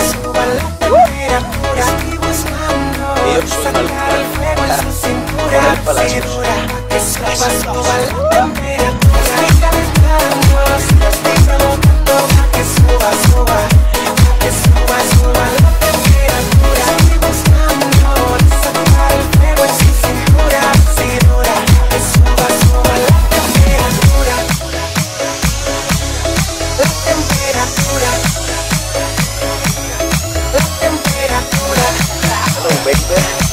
suba, suba la temperatura. Estoy buscando sacar el fuego en su cintura. Cintura, que suba, suba. Yeah.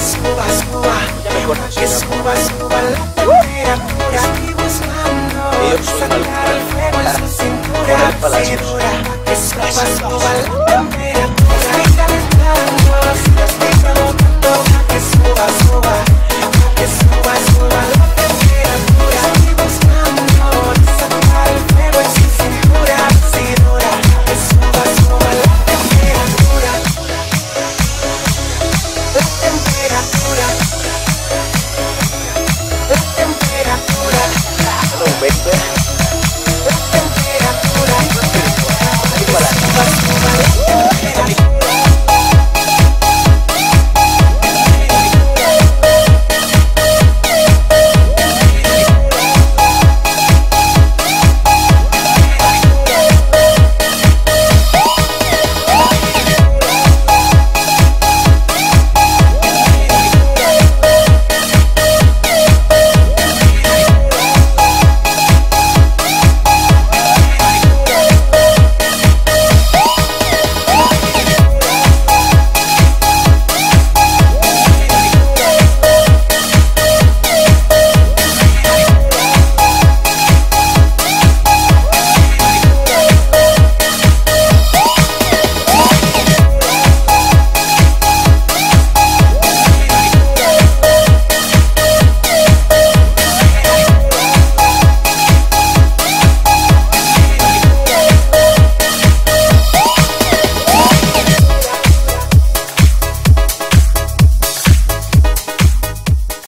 que suba, suba, que suba, suba la temperatura. Estoy buscando sacar el fuego en su cintura, cintura, que suba, la.